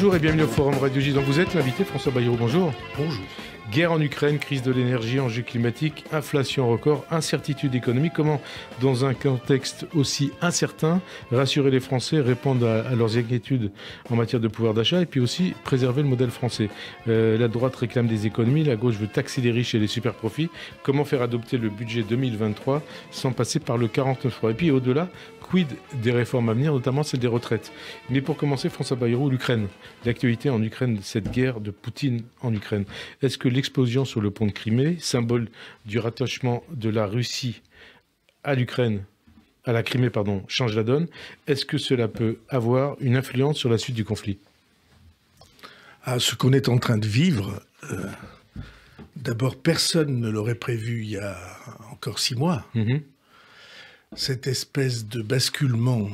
Bonjour et bienvenue au Forum Radio J. Donc vous êtes l'invité François Bayrou, bonjour. Bonjour. Guerre en Ukraine, crise de l'énergie, enjeux climatiques, inflation record, incertitude économique. Comment, dans un contexte aussi incertain, rassurer les Français, répondre à, leurs inquiétudes en matière de pouvoir d'achat et puis aussi préserver le modèle français? Euh, La droite réclame des économies, la gauche veut taxer les riches et les super profits. Comment faire adopter le budget 2023 sans passer par le 49.3 Et puis au-delà, quid des réformes à venir, notamment celle des retraites? Mais pour commencer, François Bayrou, l'Ukraine. L'actualité en Ukraine, cette guerre de Poutine en Ukraine. Est-ce que l'explosion sur le pont de Crimée, symbole du rattachement de la Russie à l'Ukraine, à la Crimée, pardon, change la donne. Est-ce que cela peut avoir une influence sur la suite du conflit? À Ce qu'on est en train de vivre, euh, d'abord, personne ne l'aurait prévu il y a encore six mois. Mm-hmm cette espèce de basculement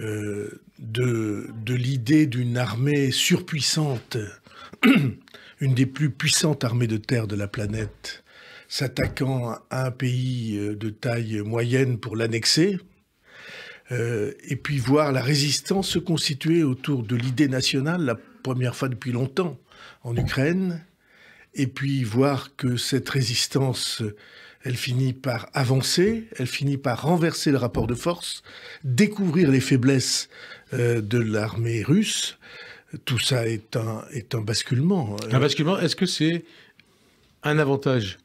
euh, de, de l'idée d'une armée surpuissante, une des plus puissantes armées de terre de la planète, s'attaquant à un pays euh, de taille moyenne pour l'annexer, euh, et puis voir la résistance se constituer autour de l'idée nationale, la première fois depuis longtemps en Ukraine, et puis voir que cette résistance elle finit par avancer, elle finit par renverser le rapport de force, découvrir les faiblesses euh, de l'armée russe. Tout ça est un, basculement. Un basculement, est-ce que c'est un avantage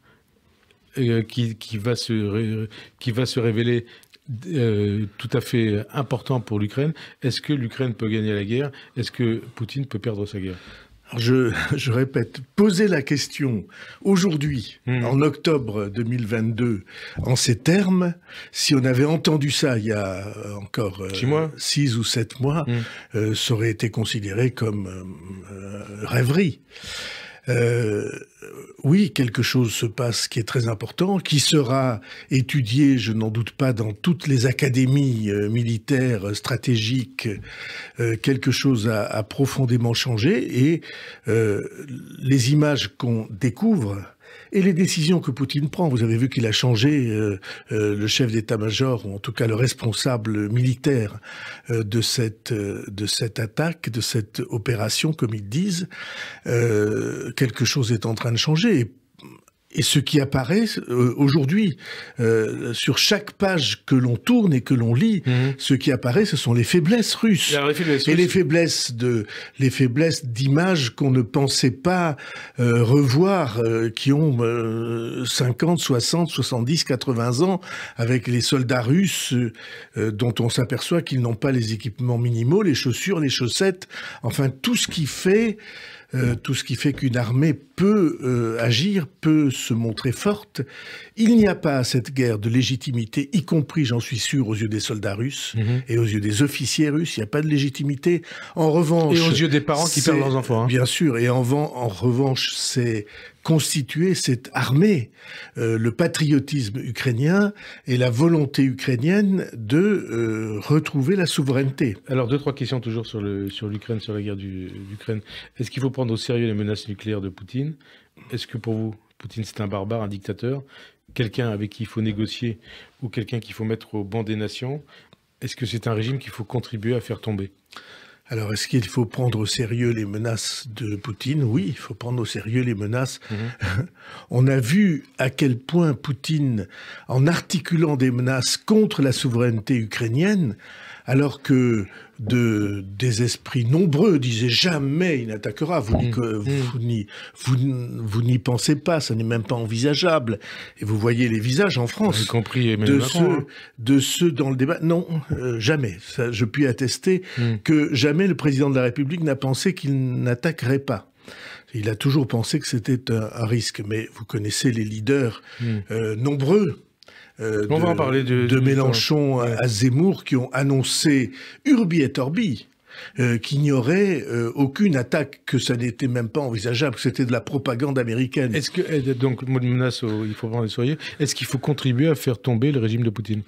euh, qui, qui, va se, qui va se révéler euh, tout à fait important pour l'Ukraine? Est-ce que l'Ukraine peut gagner la guerre? Est-ce que Poutine peut perdre sa guerre? Je, je, répète, poser la question aujourd'hui, hmm. en octobre 2022, en ces termes, si on avait entendu ça il y a encore euh, six, ou sept mois, hmm. euh, ça aurait été considéré comme euh, rêverie. Euh, oui, quelque chose se passe qui est très important, qui sera étudié, je n'en doute pas, dans toutes les académies euh, militaires stratégiques. Euh, quelque chose a, a, profondément changé et les images qu'on découvre et les décisions que Poutine prend. Vous avez vu qu'il a changé euh, euh, le chef d'état-major, ou en tout cas le responsable militaire euh, de cette de cette attaque, de cette opération, comme ils disent. quelque chose est en train de changer. Ce qui apparaît euh, aujourd'hui euh, sur chaque page que l'on tourne et que l'on lit, mhm. ce qui apparaît, ce sont les faiblesses russes et les faiblesses de les faiblesses d'images qu'on ne pensait pas euh, revoir, qui ont 50, 60, 70, 80 ans, avec les soldats russes dont on s'aperçoit qu'ils n'ont pas les équipements minimaux, les chaussures, les chaussettes, enfin tout ce qui fait tout ce qui fait qu'une armée peut agir, peut se montrer forte. Il n'y a pas à cette guerre de légitimité, y compris, j'en suis sûr, aux yeux des soldats russes mhm. et aux yeux des officiers russes. Il n'y a pas de légitimité. En revanche, et aux yeux des parents qui perdent leurs enfants. Hein. Bien sûr. Et en, en revanche, c'est constituer cette armée, euh, le patriotisme ukrainien et la volonté ukrainienne de euh, retrouver la souveraineté. Alors deux trois questions toujours sur le sur l'Ukraine, sur la guerre d'Ukraine. Est-ce qu'il faut prendre au sérieux les menaces nucléaires de Poutine? Est-ce que pour vous, Poutine c'est un barbare, un dictateur, quelqu'un avec qui il faut négocier ou quelqu'un qu'il faut mettre au banc des nations Est-ce que c'est un régime qu'il faut contribuer à faire tomber? Alors, est-ce qu'il faut prendre au sérieux les menaces de Poutine? Oui, il faut prendre au sérieux les menaces. Mhm. On a vu à quel point Poutine, en articulant des menaces contre la souveraineté ukrainienne, alors que de, des esprits nombreux disaient jamais il n'attaquera. Vous n'y mmh. vous, vous, n'y pensez pas, ça n'est même pas envisageable. Et vous voyez les visages en France, y compris de ceux, hein. de ceux dans le débat. Non, euh, jamais. Ça, je puis attester mmh. que jamais le président de la République n'a pensé qu'il n'attaquerait pas. Il a toujours pensé que c'était un, risque, mais vous connaissez les leaders euh, nombreux euh, On de, va en parler de, Mélenchon à Zemmour qui ont annoncé Urbi et Orbi. Euh, qu'il n'y aurait euh, aucune attaque, que ça n'était même pas envisageable, que c'était de la propagande américaine. Est-ce que, eh, donc, menace, il faut prendre les est-ce qu'il faut contribuer à faire tomber le régime de Poutine?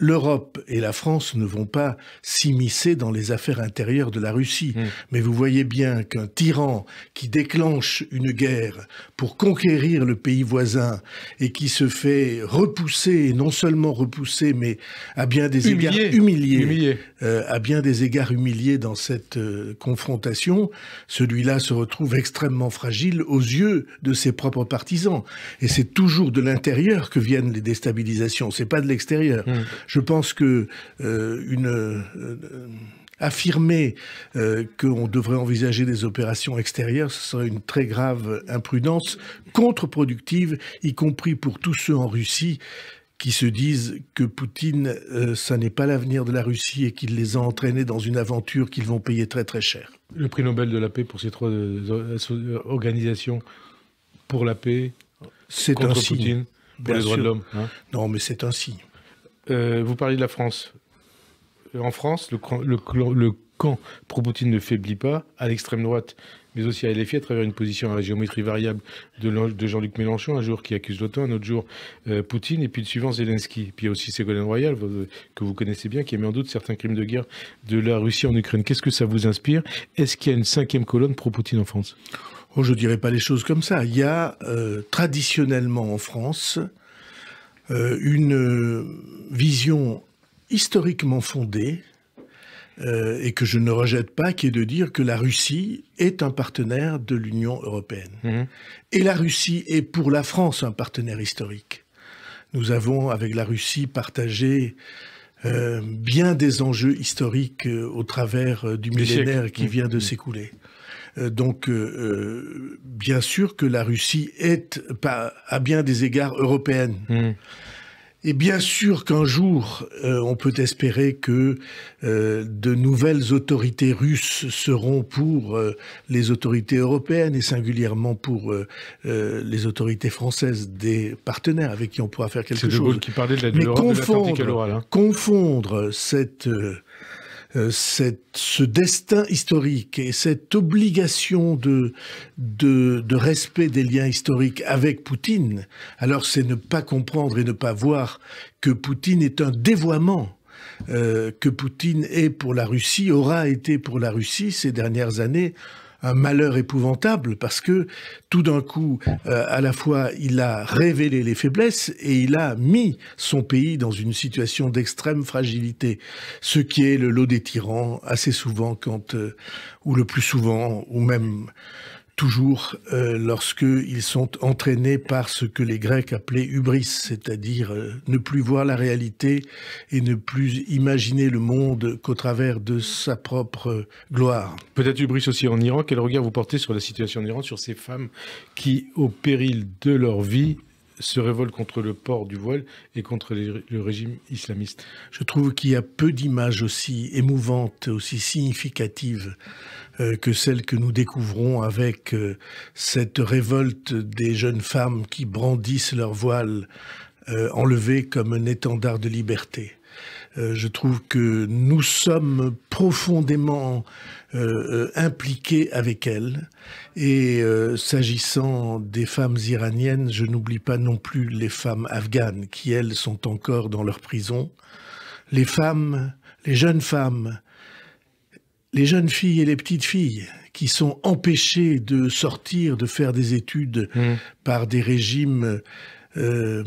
l'Europe et la France ne vont pas s'immiscer dans les affaires intérieures de la Russie. Hmm. Mais vous voyez bien qu'un tyran qui déclenche une guerre pour conquérir le pays voisin et qui se fait repousser, et non seulement repousser, mais à bien des égards humilié, euh, à bien des égards humilié dans cette euh, confrontation, celui-là se retrouve extrêmement fragile aux yeux de ses propres partisans. Et c'est toujours de l'intérieur que viennent les déstabilisations, c'est pas de l'extérieur. Hmm. Je pense que euh, une euh, affirmer euh, qu'on devrait envisager des opérations extérieures, ce serait une très grave imprudence contre-productive, y compris pour tous ceux en Russie qui se disent que Poutine, ça n'est pas l'avenir de la Russie et qu'il les a entraînés dans une aventure qu'ils vont payer très très cher. Le prix Nobel de la paix pour ces trois organisations pour la paix, c'est un signe. Poutine, pour les droits de l'homme. Hein non, mais c'est un signe. Euh, vous parlez de la France. Euh, en France, le, camp pro-Poutine ne faiblit pas, à l'extrême droite, mais aussi à LFI, à travers une position à la géométrie variable de, Jean-Luc Mélenchon, un jour qui accuse l'OTAN, un autre jour euh, Poutine, et puis le suivant Zelensky. Puis il y a aussi Ségolène Royal, que vous connaissez bien, qui a mis en doute certains crimes de guerre de la Russie en Ukraine. Qu'est-ce que ça vous inspire? Est-ce qu'il y a une cinquième colonne pro-Poutine en France? Oh, Je ne dirais pas les choses comme ça. Il y a traditionnellement en France une euh, vision historiquement fondée euh, et que je ne rejette pas, qui est de dire que la Russie est un partenaire de l'Union européenne. Mhm. Et la Russie est pour la France un partenaire historique. Nous avons, avec la Russie, partagé bien des enjeux historiques au travers du millénaire qui mhm. vient de mhm. s'écouler. Donc, bien sûr que la Russie est, à bien des égards, européenne. Et bien sûr qu'un jour, euh, on peut espérer que euh, de nouvelles autorités russes seront pour euh, les autorités européennes et singulièrement pour les autorités françaises des partenaires avec qui on pourra faire quelque chose. C'est De Gaulle qui parlait de l'Atlantique à l'oral. Hein. Confondre cette euh, ce destin historique et cette obligation de, respect des liens historiques avec Poutine, alors c'est ne pas comprendre et ne pas voir que Poutine est un dévoiement. Euh, que Poutine est pour la Russie, aura été pour la Russie ces dernières années un malheur épouvantable parce que tout d'un coup, euh, à la fois, il a révélé les faiblesses et il a mis son pays dans une situation d'extrême fragilité, ce qui est le lot des tyrans assez souvent quand, euh, ou le plus souvent, ou même toujours euh, lorsqu'ils sont entraînés par ce que les Grecs appelaient hubris, c'est-à-dire euh, ne plus voir la réalité et ne plus imaginer le monde qu'au travers de sa propre gloire. Peut-être hubris aussi en Iran. Quel regard vous portez sur la situation en Iran, sur ces femmes qui, au péril de leur vie, se révoltent contre le port du voile et contre le régime islamiste? Je trouve qu'il y a peu d'images aussi émouvantes, aussi significatives que celle que nous découvrons avec euh, cette révolte des jeunes femmes qui brandissent leur voile euh, enlevé comme un étendard de liberté. je trouve que nous sommes profondément impliqués avec elles. Et s'agissant des femmes iraniennes, je n'oublie pas non plus les femmes afghanes qui, elles, sont encore dans leur prison. Les femmes, les jeunes femmes les jeunes filles et les petites filles qui sont empêchées de sortir, de faire des études mmh. par des régimes euh,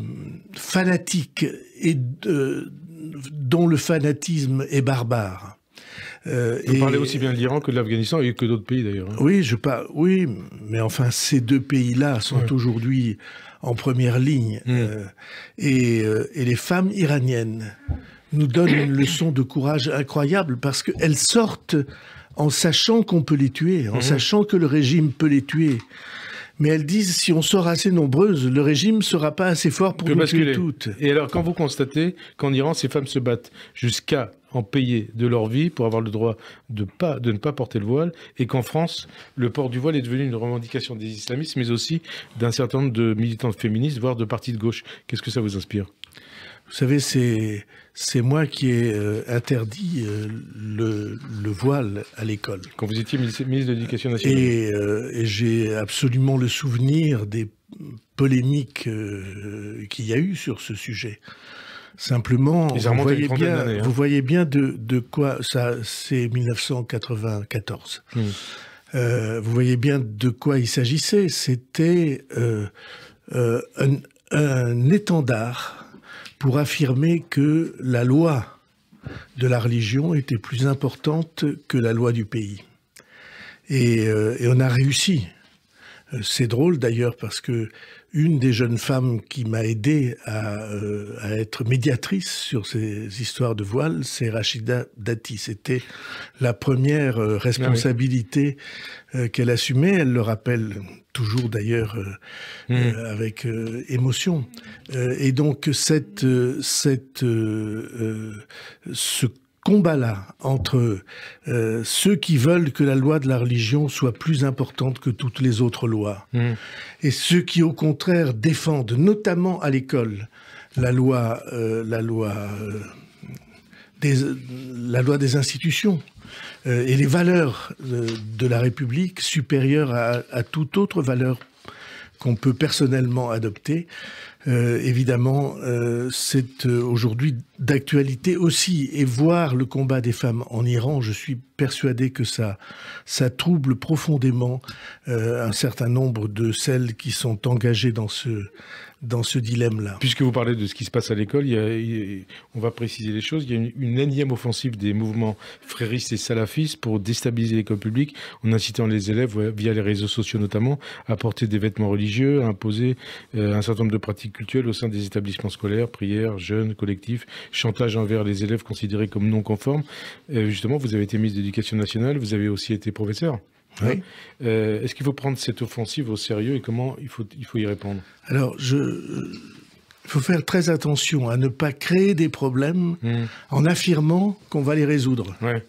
fanatiques et dont le fanatisme est barbare. Euh, Vous parlez aussi bien de l'Iran que de l'Afghanistan et que d'autres pays d'ailleurs. Hein. Oui, je parle. Oui, mais enfin, ces deux pays-là sont aujourd'hui en première ligne. Mmh. Euh, et, euh, et, les femmes iraniennes nous donne une leçon de courage incroyable parce qu'elles sortent en sachant qu'on peut les tuer, en mhm. sachant que le régime peut les tuer. Mais elles disent, si on sort assez nombreuses, le régime ne sera pas assez fort pour nous tuer toutes. Et alors, quand vous constatez qu'en Iran, ces femmes se battent jusqu'à en payer de leur vie pour avoir le droit de, pas, de ne pas porter le voile, et qu'en France, le port du voile est devenu une revendication des islamistes, mais aussi d'un certain nombre de militantes féministes, voire de partis de gauche. Qu'est-ce que ça vous inspire? Vous savez, c'est c'est moi qui ai euh, interdit euh, le, le, voile à l'école. Quand vous étiez ministre de l'Éducation nationale. Et, euh, et j'ai absolument le souvenir des polémiques qu'il y a eu sur ce sujet. Simplement, vous voyez, bien, hein. vous voyez, bien, de, de quoi ça, c'est 1994. Hmm. Euh, vous voyez bien de quoi il s'agissait. C'était euh, euh, un, un, étendard pour affirmer que la loi de la religion était plus importante que la loi du pays. Et, et on a réussi. C'est drôle d'ailleurs parce que une des jeunes femmes qui m'a aidé à, euh, à, être médiatrice sur ces histoires de voile, c'est Rachida Dati. C'était la première euh, responsabilité euh, qu'elle assumait. Elle le rappelle toujours d'ailleurs mmh. avec émotion. et donc cette, cette, ce combat-là entre euh, ceux qui veulent que la loi de la religion soit plus importante que toutes les autres lois, mmh. et ceux qui, au contraire, défendent, notamment à l'école, la loi, euh, la loi, euh, des, la loi des institutions et les valeurs de la République supérieures à, à toute autre valeur qu'on peut personnellement adopter. Euh, évidemment, euh, c'est euh, aujourd'hui d'actualité aussi. Et voir le combat des femmes en Iran, je suis persuadé que ça, ça trouble profondément un certain nombre de celles qui sont engagées dans ce, dans ce dilemme-là. Puisque vous parlez de ce qui se passe à l'école, on va préciser les choses. Il y a une, énième offensive des mouvements fréristes et salafistes pour déstabiliser l'école publique en incitant les élèves, via les réseaux sociaux notamment, à porter des vêtements religieux, à imposer euh, un certain nombre de pratiques culturelles au sein des établissements scolaires, prières, jeunes, collectifs, chantage envers les élèves considérés comme non conformes. Justement, vous avez été ministre de l'Éducation nationale, vous avez aussi été professeur. Oui. Euh, est-ce qu'il faut prendre cette offensive au sérieux et comment il faut, il faut y répondre? Alors, je, il faut faire très attention à ne pas créer des problèmes hmm. en affirmant qu'on va les résoudre. Ouais.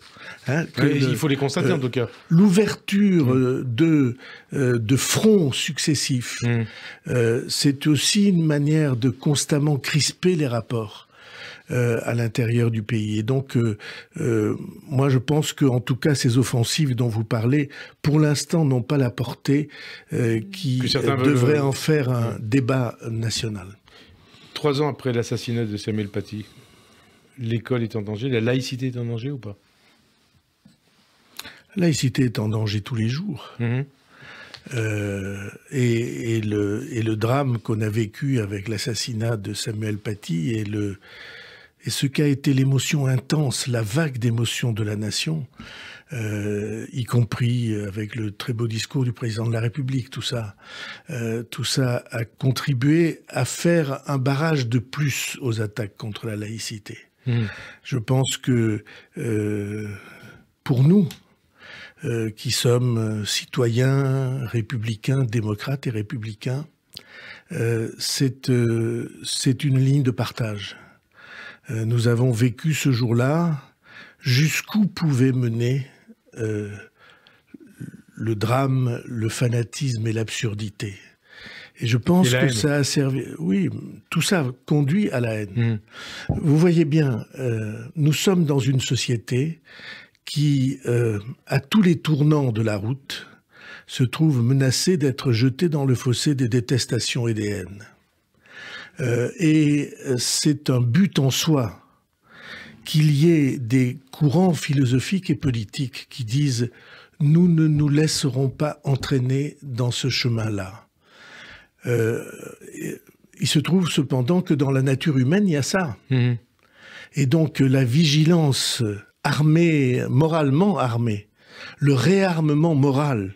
Hein, il faut les constater en tout cas. Euh, l'ouverture hmm. euh, de, de fronts successifs, hmm. c'est aussi une manière de constamment crisper les rapports. Euh, à l'intérieur du pays. Et donc, euh, euh, moi, je pense que, en tout cas, ces offensives dont vous parlez, pour l'instant, n'ont pas la portée qui devrait en faire un débat national. Trois ans après l'assassinat de Samuel Paty, l'école est en danger, la laïcité est en danger ou pas? La laïcité est en danger tous les jours. Mhm. et, le, et, le, drame qu'on a vécu avec l'assassinat de Samuel Paty et le, et ce qu'a été l'émotion intense, la vague d'émotion de la nation, euh, y compris avec le très beau discours du président de la République, tout ça, euh, tout ça a contribué à faire un barrage de plus aux attaques contre la laïcité. Hmm. Je pense que euh, pour nous, qui sommes citoyens, républicains, démocrates et républicains, c'est une ligne de partage. Euh, nous avons vécu ce jour-là jusqu'où pouvait mener euh, le drame, le fanatisme et l'absurdité? Et je pense que ça a servi. Oui, tout ça conduit à la haine. Hmm. Vous voyez bien, euh, nous sommes dans une société qui, à tous les tournants de la route, se trouve menacée d'être jetée dans le fossé des détestations et des haines. Euh, et euh, c'est un but en soi qu'il y ait des courants philosophiques et politiques qui disent nous ne nous laisserons pas entraîner dans ce chemin-là. Euh, il se trouve cependant que dans la nature humaine, il y a ça. Mmh. Et donc la vigilance armée, moralement armée, le réarmement moral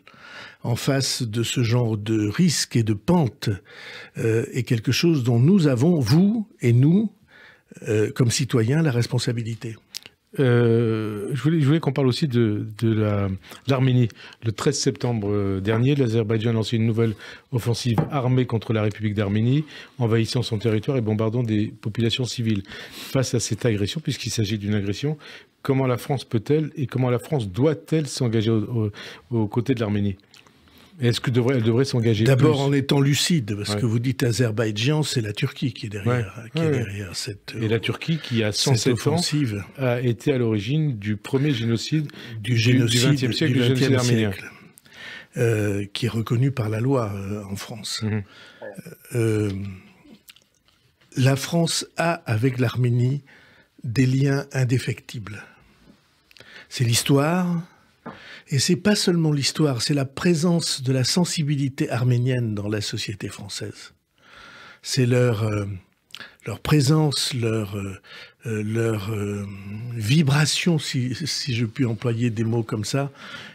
en face de ce genre de risque et de pente euh, est quelque chose dont nous avons, vous et nous, euh, comme citoyens, la responsabilité. Euh, je voulais, qu'on parle aussi de, l'Arménie. le 13 septembre dernier, l'Azerbaïdjan a lancé une nouvelle offensive armée contre la République d'Arménie, envahissant son territoire et bombardant des populations civiles. Face à cette agression, puisqu'il s'agit d'une agression, comment la France peut-elle et comment la France doit-elle s'engager aux côtés de l'Arménie? Est-ce qu'elle devrait, devrait s'engager D'abord en étant lucide, parce que vous dites Azerbaïdjan, c'est la Turquie qui est derrière, qui est derrière cette Et la Turquie, qui a 107 offensive. ans, a été à l'origine du premier génocide du, génocide, du XXe siècle, du, génocide arménien. Euh, qui est reconnu par la loi euh, en France. Mhm. Euh, la France a avec l'Arménie des liens indéfectibles. C'est l'histoire, et c'est pas seulement l'histoire, c'est la présence de la sensibilité arménienne dans la société française. C'est leur, euh, leur présence, leur, euh, euh, leur vibration, si, si je puis employer des mots comme ça,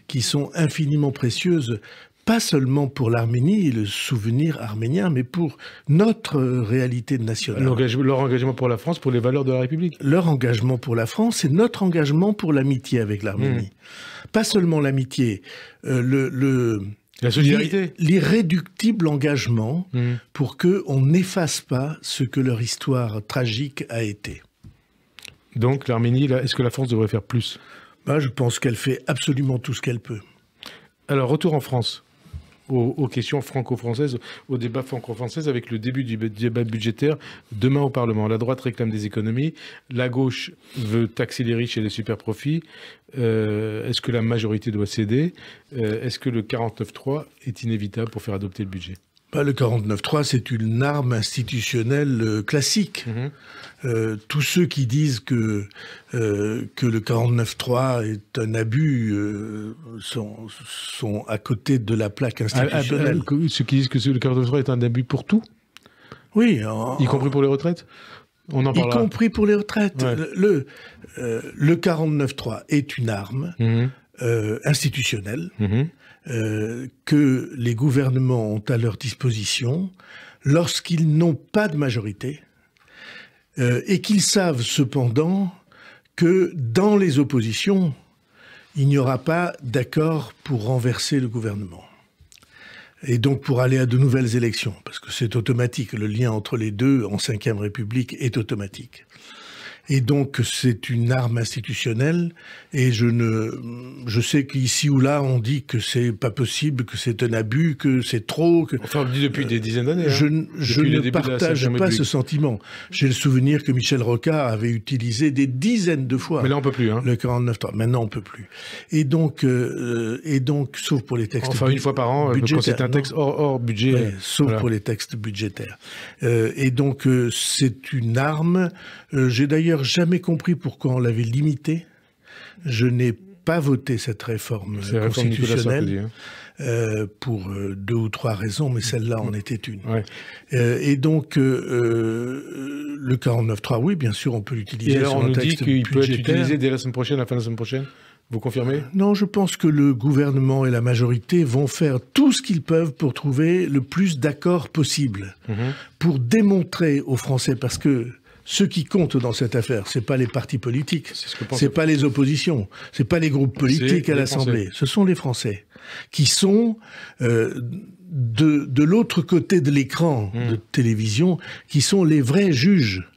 qui sont infiniment précieuses pas seulement pour l'Arménie et le souvenir arménien, mais pour notre réalité nationale. leur engagement pour la France, pour les valeurs de la République. Leur engagement pour la France et notre engagement pour l'amitié avec l'Arménie. Hmm. Pas seulement l'amitié, euh, le, la solidarité, l'irréductible engagement hmm. pour que on n'efface pas ce que leur histoire tragique a été. Donc l'Arménie, est-ce que la France devrait faire plus? Bah, Je pense qu'elle fait absolument tout ce qu'elle peut. Alors, retour en France aux, questions franco-françaises, au débat franco-français avec le début du débat budgétaire demain au Parlement. La droite réclame des économies, la gauche veut taxer les riches et les super profits. Euh, est-ce que la majorité doit céder? Euh, Est-ce que le 49-3 est inévitable pour faire adopter le budget? Le 49.3, c'est une arme institutionnelle euh, classique. Mhm. Euh, tous ceux qui disent que, euh, que le 49.3 est un abus sont, sont à côté de la plaque ah, ah, institutionnelle. ceux qui disent que le 49.3 est un abus pour tout? Oui. y compris pour les retraites? On en Y compris pour les retraites. Le, le 49.3 est une arme mhm. institutionnelle. Mhm. Euh, que les gouvernements ont à leur disposition lorsqu'ils n'ont pas de majorité euh, et qu'ils savent cependant que dans les oppositions, il n'y aura pas d'accord pour renverser le gouvernement. Et donc pour aller à de nouvelles élections, parce que c'est automatique, le lien entre les deux en Ve République est automatique. Et donc c'est une arme institutionnelle. Et je ne, je sais qu'ici ou là on dit que c'est pas possible, que c'est un abus, que c'est trop. Que, enfin, on le dit depuis des dizaines d'années. Je, hein. je ne partage pas ce sentiment. J'ai le souvenir que Michel Rocard avait utilisé des dizaines de fois. Mais là on peut plus. Hein. Le 49.3. Maintenant on peut plus. Et donc, euh, et donc, sauf pour les textes. Enfin une fois par an, quand c'est un texte hors, budget. sauf pour les textes budgétaires. Euh, et donc euh, c'est une arme. Euh, j'ai d'ailleurs jamais compris pourquoi on l'avait limité. Je n'ai pas voté cette réforme constitutionnelle. Hein. Euh, pour euh, deux ou trois raisons, mais celle-là en était une. Euh, et donc, le 49.3, oui, bien sûr, on peut l'utiliser. Et alors, on nous dit qu'il peut être utilisé dès la semaine prochaine, la fin de la semaine prochaine vous confirmez? Non, je pense que le gouvernement et la majorité vont faire tout ce qu'ils peuvent pour trouver le plus d'accords possible, mhm. pour démontrer aux Français, parce que ce qui compte dans cette affaire, c'est pas les partis politiques, c'est pas les oppositions, c'est pas les groupes politiques à l'Assemblée, ce sont les Français qui sont euh, de, de l'autre côté de l'écran mmh. de télévision, qui sont les vrais juges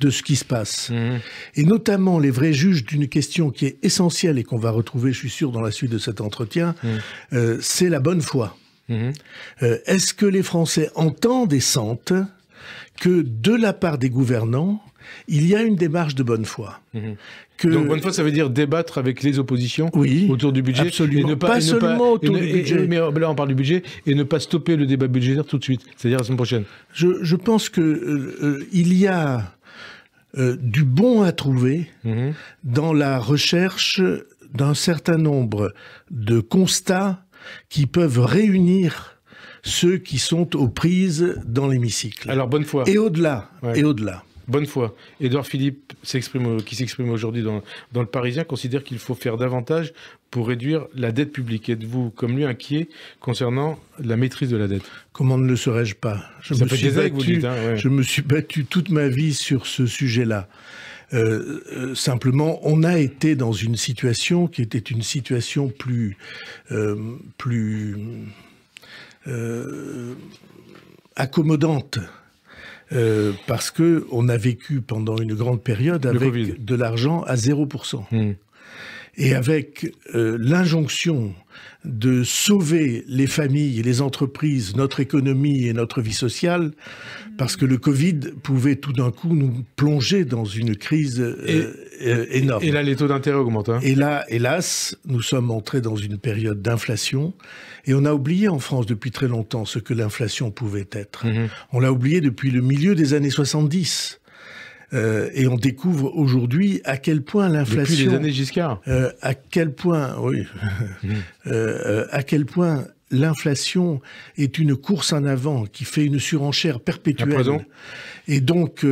de ce qui se passe. Mmh. Et notamment les vrais juges d'une question qui est essentielle et qu'on va retrouver, je suis sûr, dans la suite de cet entretien, mmh. euh, c'est la bonne foi. Euh, est-ce que les Français entendent et sentent que de la part des gouvernants, il y a une démarche de bonne foi. Mhm. Donc bonne foi, ça veut dire débattre avec les oppositions autour du budget. Absolument. Et ne pas, seulement autour du budget. mais là, on parle du budget et ne pas stopper le débat budgétaire tout de suite, c'est-à-dire la semaine prochaine. Je, pense que euh, euh, il y a euh, du bon à trouver mhm. dans la recherche d'un certain nombre de constats qui peuvent réunir ceux qui sont aux prises dans l'hémicycle. Alors bonne foi. Et au-delà. Et au-delà. Bonne foi. Édouard Philippe, s'exprime, qui s'exprime aujourd'hui dans, dans, le Parisien, considère qu'il faut faire davantage pour réduire la dette publique. Êtes-vous, comme lui, inquiet concernant la maîtrise de la dette? Comment ne le serais-je pas? Je me, suis battu, hein, je me suis battu toute ma vie sur ce sujet-là. Euh, euh, simplement, on a été dans une situation qui était une situation plus, euh, plus euh, accommodante. Euh, parce que on a vécu pendant une grande période avec de l'argent à 0%. Hmm. et avec euh, l'injonction de sauver les familles, les entreprises, notre économie et notre vie sociale, parce que le Covid pouvait tout d'un coup nous plonger dans une crise euh, euh, énorme. Et là, les taux d'intérêt augmentent. Hein. Et là, hélas, nous sommes entrés dans une période d'inflation, et on a oublié en France depuis très longtemps ce que l'inflation pouvait être. Mhm. On l'a oublié depuis le milieu des années 70. Euh, et on découvre aujourd'hui à quel point l'inflation. Depuis les années Giscard. Euh, à quel point, oui. Mmh. Euh, à quel point l'inflation est une course en avant qui fait une surenchère perpétuelle. Et donc,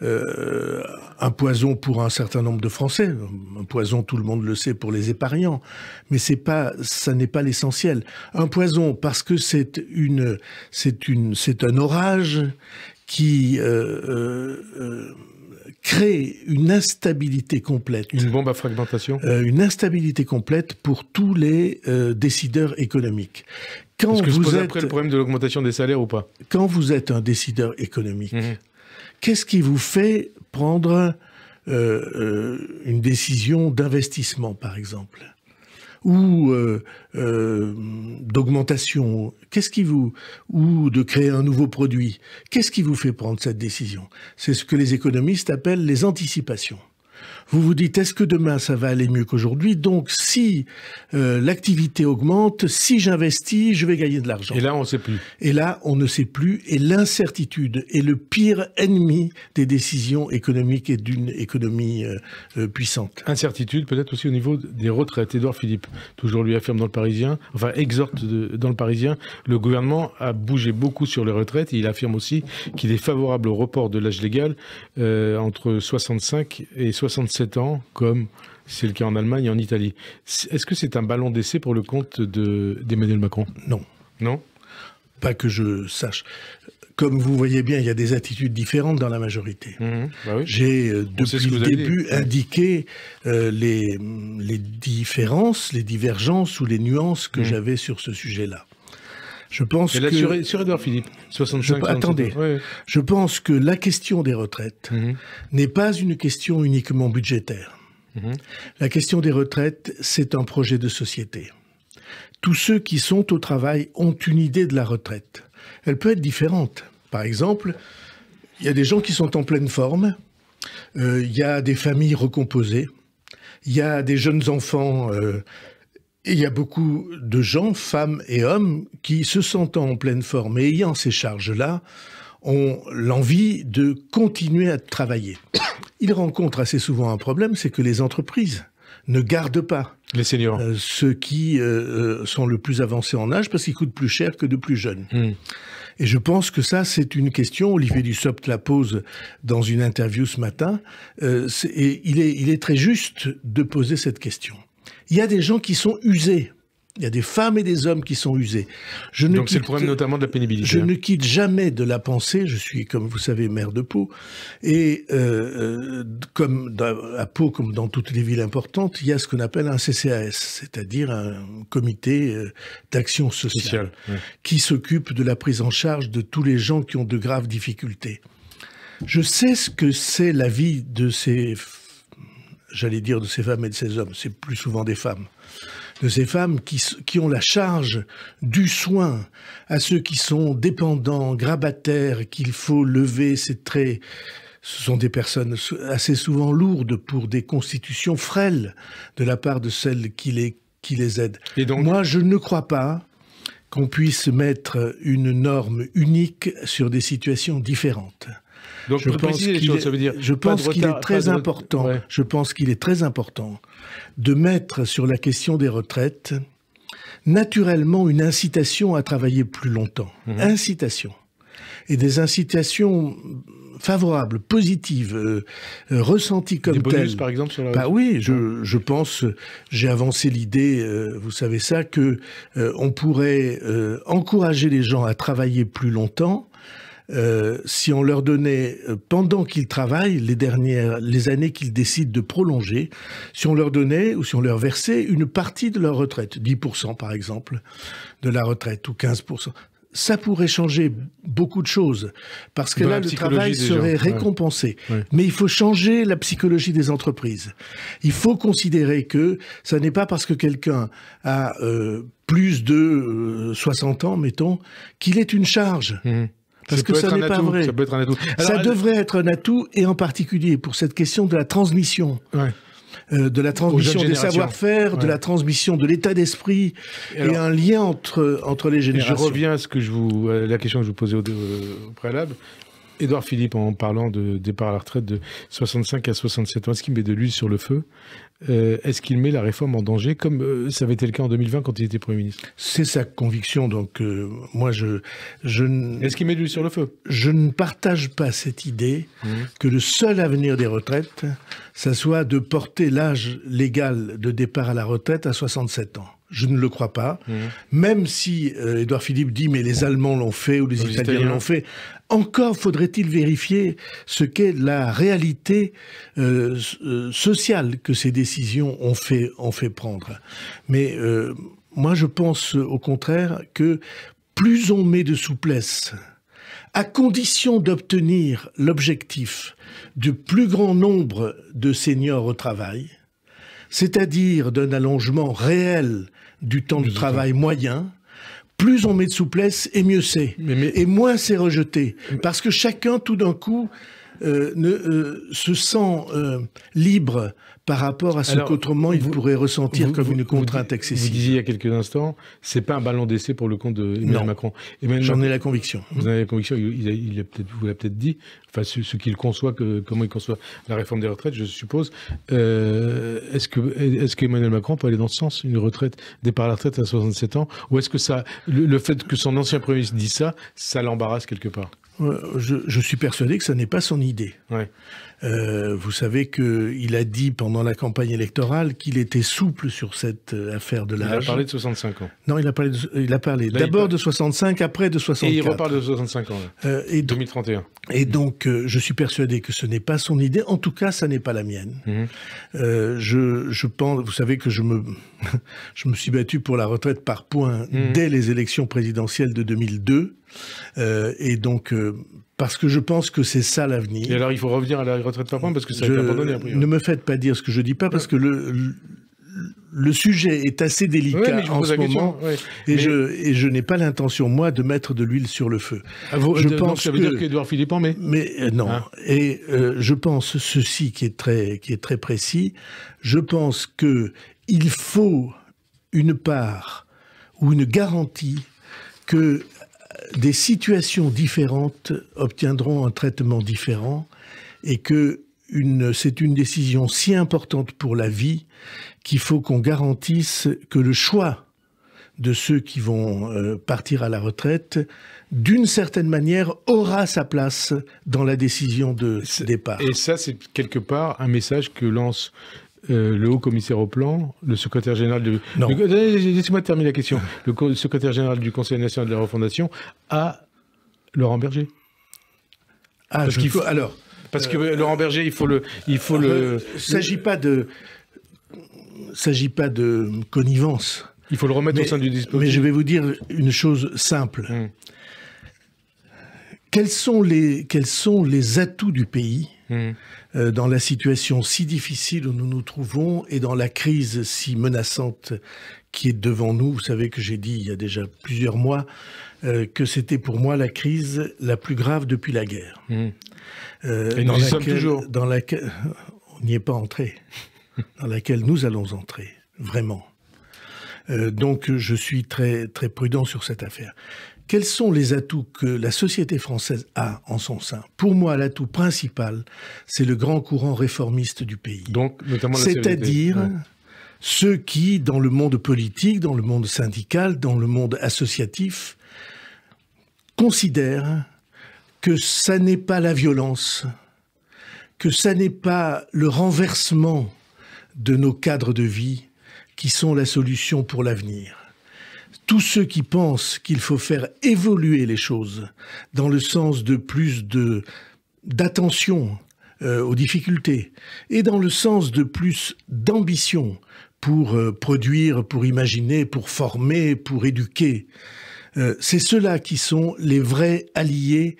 un poison pour un certain nombre de Français. Un poison, tout le monde le sait, pour les épargnants. Mais c'est pas, ça n'est pas l'essentiel. Un poison parce que c'est une, c'est une, c'est un orage qui crée une instabilité complète. Une bombe à fragmentation euh, Une instabilité complète pour tous les euh, décideurs économiques. Quand que vous pose êtes, après le problème de l'augmentation des salaires ou pas Quand vous êtes un décideur économique, mhm. qu'est-ce qui vous fait prendre euh, une décision d'investissement, par exemple? Ou euh, euh, d'augmentation. Qu'est-ce qui vous ou de créer un nouveau produit Qu'est-ce qui vous fait prendre cette décision? C'est ce que les économistes appellent les anticipations vous vous dites est-ce que demain ça va aller mieux qu'aujourd'hui? Donc si euh, l'activité augmente, si j'investis, je vais gagner de l'argent. Et là on ne sait plus. Et là on ne sait plus. Et l'incertitude est le pire ennemi des décisions économiques et d'une économie euh, euh, puissante. Incertitude peut-être aussi au niveau des retraites. Édouard Philippe toujours lui affirme dans le Parisien, enfin exhorte dans le Parisien, le gouvernement a bougé beaucoup sur les retraites. Et il affirme aussi qu'il est favorable au report de l'âge légal entre 65 et 67 7 ans, comme c'est le cas en Allemagne et en Italie. Est-ce que c'est un ballon d'essai pour le compte d'Emmanuel Macron? Non. Non? Pas que je sache. Comme vous voyez bien, il y a des attitudes différentes dans la majorité. Mmh. Bah J'ai, euh, depuis le début, indiqué euh, les, les, différences, les divergences ou les nuances que mmh. j'avais sur ce sujet-là. Je pense que sur, sur Edouard Philippe, 65. Je, attendez, je pense que la question des retraites mhm. n'est pas une question uniquement budgétaire. Mhm. La question des retraites, c'est un projet de société. Tous ceux qui sont au travail ont une idée de la retraite. Elle peut être différente. Par exemple, il y a des gens qui sont en pleine forme, euh, il y a des familles recomposées, il y a des jeunes enfants euh, il y a beaucoup de gens, femmes et hommes, qui, se sentant en pleine forme et ayant ces charges-là, ont l'envie de continuer à travailler. Ils rencontrent assez souvent un problème, c'est que les entreprises ne gardent pas les seniors. Euh, ceux qui euh, euh, sont le plus avancés en âge parce qu'ils coûtent plus cher que de plus jeunes. Hmm. Et je pense que ça, c'est une question. Olivier Dussopt la pose dans une interview ce matin. et il est, il est très juste de poser cette question il y a des gens qui sont usés. Il y a des femmes et des hommes qui sont usés. Je Donc c'est le problème notamment de la pénibilité. Je hein. ne quitte jamais de la pensée. Je suis, comme vous savez, maire de Pau. Et euh, euh, comme à Pau, comme dans toutes les villes importantes, il y a ce qu'on appelle un CCAS, c'est-à-dire un comité euh, d'action sociale, qui s'occupe de la prise en charge de tous les gens qui ont de graves difficultés. Je sais ce que c'est la vie de ces j'allais dire, de ces femmes et de ces hommes, c'est plus souvent des femmes, de ces femmes qui, qui ont la charge du soin à ceux qui sont dépendants, grabataires, qu'il faut lever, c'est très... Ce sont des personnes assez souvent lourdes pour des constitutions frêles de la part de celles qui les, qui les aident. Et donc... Moi, je ne crois pas qu'on puisse mettre une norme unique sur des situations différentes. Donc, je pense qu'il ça veut dire je pense qu'il est très important. Je pense qu'il est très important de mettre sur la question des retraites naturellement une incitation à travailler plus longtemps. Mhm. Incitation et des incitations favorables, positives, euh, euh, ressenties comme des bonus, par exemple sur la... Bah oui, je, je pense, j'ai avancé l'idée, euh, vous savez ça, que on pourrait encourager les gens à travailler plus longtemps euh, si on leur donnait, euh, pendant qu'ils travaillent, les dernières, les années qu'ils décident de prolonger, si on leur donnait ou si on leur versait une partie de leur retraite, 10% par exemple, de la retraite ou 15%, ça pourrait changer beaucoup de choses, parce que là, le travail serait récompensé. Mais il faut changer la psychologie des entreprises. Il faut considérer que ça n'est pas parce que quelqu'un a euh, plus de 60 euh, ans, mettons, qu'il est une charge. Mmh. Parce que ça n'est pas vrai. Ça, peut être un atout. ça devrait être un atout, et en particulier pour cette question de la transmission. Ouais. Euh, de la transmission des savoir-faire, de la transmission de l'état d'esprit et, un lien entre, entre les générations. Je reviens à ce que je vous, la question que je vous posais au, au préalable. Édouard Philippe, en parlant de départ à la retraite de 65 à 67 ans, est-ce qu'il met de l'huile sur le feu euh, Est-ce qu'il met la réforme en danger, comme euh, ça avait été le cas en 2020 quand il était Premier ministre? C'est sa conviction, donc euh, moi je... je est-ce qu'il met de l'huile sur le feu? Je ne partage pas cette idée mmh. que le seul avenir des retraites, ça soit de porter l'âge légal de départ à la retraite à 67 ans. Je ne le crois pas. Mmh. Même si Édouard Philippe dit mais les Allemands l'ont fait ou les, Italiens l'ont fait. Encore faudrait-il vérifier ce qu'est la réalité euh, euh, sociale que ces décisions ont fait, ont fait prendre. Mais euh, moi, je pense au contraire que plus on met de souplesse, à condition d'obtenir l'objectif du plus grand nombre de seniors au travail, c'est-à-dire d'un allongement réel du temps de travail moyen, plus on met de souplesse et mieux c'est. Et moins c'est rejeté. Parce que chacun, tout d'un coup, euh, ne, euh, se sent euh, libre par rapport à ce qu'autrement il pourrait ressentir comme une contrainte excessive. Vous disiez il y a quelques instants, c'est pas un ballon d'essai pour le compte d'Emmanuel Macron. J'en ai la conviction. Vous avez la conviction, il, il, peut vous l'a peut-être dit, enfin ce, qu'il conçoit, que, comment il conçoit la réforme des retraites, je suppose. est-ce que est-ce qu'Emmanuel Macron peut aller dans ce sens, une retraite, départ à la retraite à 67 ans, ou est-ce que ça, le, fait que son ancien premier ministre dit ça, ça l'embarrasse quelque part? Je, suis persuadé que ce n'est pas son idée. Euh, vous savez qu'il a dit pendant la campagne électorale qu'il était souple sur cette euh, affaire de l'âge. Il a parlé de 65 ans. Non, il a parlé, il a parlé d'abord de 65, après de 64. Et il reparle de 65 ans. Euh, et 2031. Et donc, je suis persuadé que ce n'est pas son idée. En tout cas, ça n'est pas la mienne. Mhm. je, je, pense, vous savez que je me, je me suis battu pour la retraite par points mhm. dès les élections présidentielles de 2002. Et donc, parce que je pense que c'est ça l'avenir. Et alors, il faut revenir à la retraite par points parce que ça a été abandonné. Après. Ne me faites pas dire ce que je dis pas parce que le, le, sujet est assez délicat en ce moment et, je, et je n'ai pas l'intention, moi, de mettre de l'huile sur le feu. Ah, je pense ça veut dire qu'Edouard Philippe en met Mais euh, non. Ah. Et euh, je pense ceci qui est, très, qui est très précis. Je pense que il faut une part ou une garantie que des situations différentes obtiendront un traitement différent et que c'est une décision si importante pour la vie qu'il faut qu'on garantisse que le choix de ceux qui vont euh, partir à la retraite, d'une certaine manière, aura sa place dans la décision de départ. Et ça, c'est quelque part un message que lance euh, le haut commissaire au plan, le secrétaire général. Non. Laissez-moi terminer la question. Le secrétaire général du Conseil national de la refondation à Laurent Berger. Ah, parce qu'il faut. Alors. Parce que euh, Laurent Berger, il faut le. Il faut le. Euh, s'agit pas de. S'agit pas de connivence. Il faut le remettre au sein du dispositif. Mais je vais vous dire une chose simple. Hum. Quels sont les, quels sont les atouts du pays mmh. Euh, dans la situation si difficile où nous nous trouvons et dans la crise si menaçante qui est devant nous Vous savez que j'ai dit il y a déjà plusieurs mois euh, que c'était pour moi la crise la plus grave depuis la guerre. Mmh. Euh, et nous y sommes toujours. Dans laquelle on n'y est pas entré, dans laquelle nous allons entrer, vraiment. donc je suis très très prudent sur cette affaire. Quels sont les atouts que la société française a en son sein? Pour moi, l'atout principal, c'est le grand courant réformiste du pays. Donc, notamment C'est-à-dire ceux qui, dans le monde politique, dans le monde syndical, dans le monde associatif, considèrent que ça n'est pas la violence, que ça n'est pas le renversement de nos cadres de vie qui sont la solution pour l'avenir tous ceux qui pensent qu'il faut faire évoluer les choses dans le sens de plus de d'attention euh, aux difficultés et dans le sens de plus d'ambition pour euh, produire, pour imaginer, pour former, pour éduquer, Euh, c'est ceux-là qui sont les vrais alliés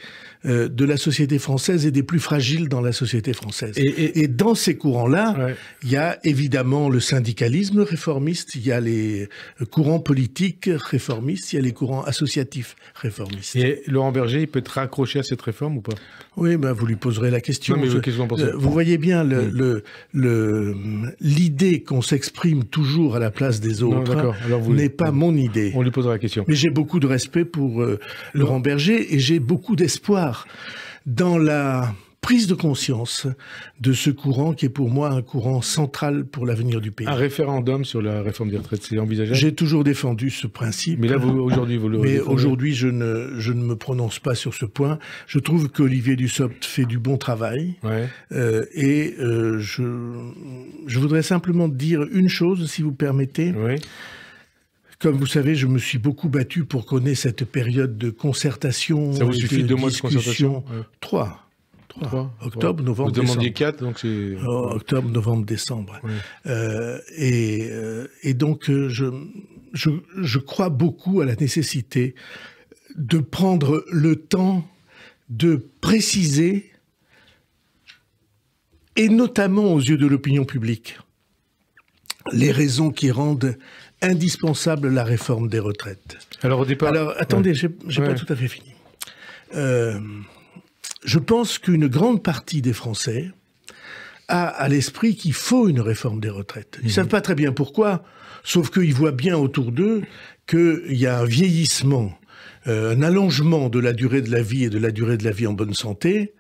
euh, de la société française et des plus fragiles dans la société française. Et, dans ces courants-là, il y a évidemment le syndicalisme réformiste, il y a les courants politiques réformistes, il y a les courants associatifs réformistes. Et Laurent Berger, il peut être raccroché à cette réforme ou pas? Oui, ben vous lui poserez la question. mais euh, vous voyez bien l'idée le, le, qu'on s'exprime toujours à la place des autres n'est pas mon idée. On lui posera la question. Mais j'ai beaucoup de respect pour euh, Laurent Berger et j'ai beaucoup d'espoir dans la prise de conscience de ce courant qui est pour moi un courant central pour l'avenir du pays. Un référendum sur la réforme des retraites, c'est envisageable J'ai toujours défendu ce principe. Mais là, aujourd'hui, vous le Mais aujourd'hui, je ne, je ne me prononce pas sur ce point. Je trouve qu'Olivier Dussopt fait du bon travail. Euh, et euh, je, je voudrais simplement dire une chose, si vous permettez. Oui. Comme vous savez, je me suis beaucoup battu pour qu'on ait cette période de concertation. Ça vous suffit de deux mois de concertation Trois. Trois. Octobre, novembre, vous demandiez quatre, donc c'est... Oh, octobre, novembre, décembre. Euh, et, euh, et, donc, euh, je, je, je crois beaucoup à la nécessité de prendre le temps de préciser, et notamment aux yeux de l'opinion publique, les raisons qui rendent indispensable la réforme des retraites. Alors au départ... Alors attendez, j'ai pas tout à fait fini. Euh, je pense qu'une grande partie des Français a à l'esprit qu'il faut une réforme des retraites. Ils ne mhm. savent pas très bien pourquoi, sauf qu'ils voient bien autour d'eux qu'il y a un vieillissement, euh, un allongement de la durée de la vie et de la durée de la vie en bonne santé,